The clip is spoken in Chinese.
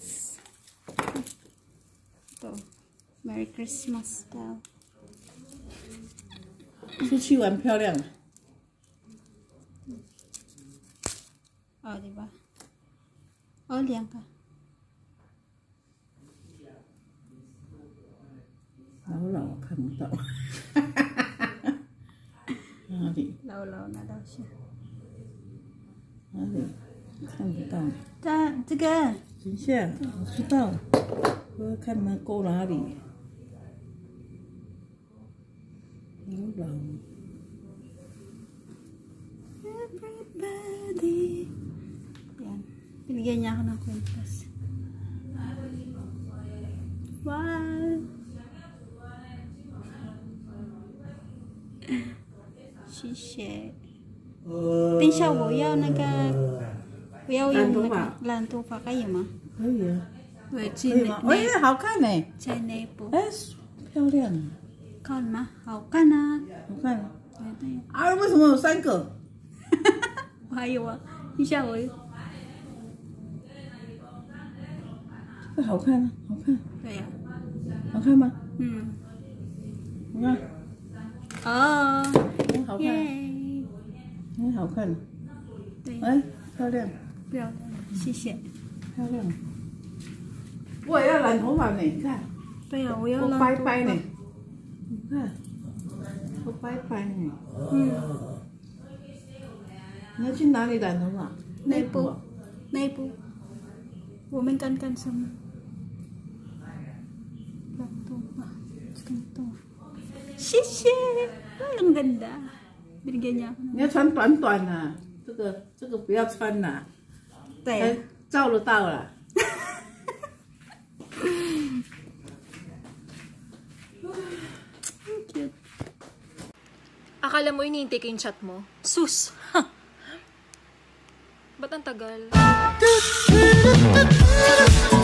Christmas. Go. Merry Christmas, Belle. 出去玩漂亮了。哦，对吧？哦，两个。老老我看不到。哪里？老老拿到下。哪里？看不到。在这个。等一下，我知道，我要看你们哪里。老老。Everybody，你给伢看那。哇。谢谢。等一下，我要那个。我要用那个染头发可以吗？可以啊。对，可以吗？哎，好看呢。在内部。哎，漂亮。看吗？好看啊。好看。对对。啊，为什么有三个？我还有啊，一下我。这好看啊，好看。对呀。好看吗？嗯。你看。哦。很好看。很好看。对。哎，漂亮。漂亮，谢谢。漂亮。我也要染头发呢，你看。对呀，我要染头发。我白白呢。你看。我白白呢。嗯。你要去哪里染头发？内部，内部。我们刚刚什么？染头发，染头发。谢谢，很 ganda。Binigyan niya ako. 你要穿短短的，这个这个不要穿啦。对。照得到了。Cute. Akala mo inintay ko yung chat mo? Sus! Ba't ang tagal?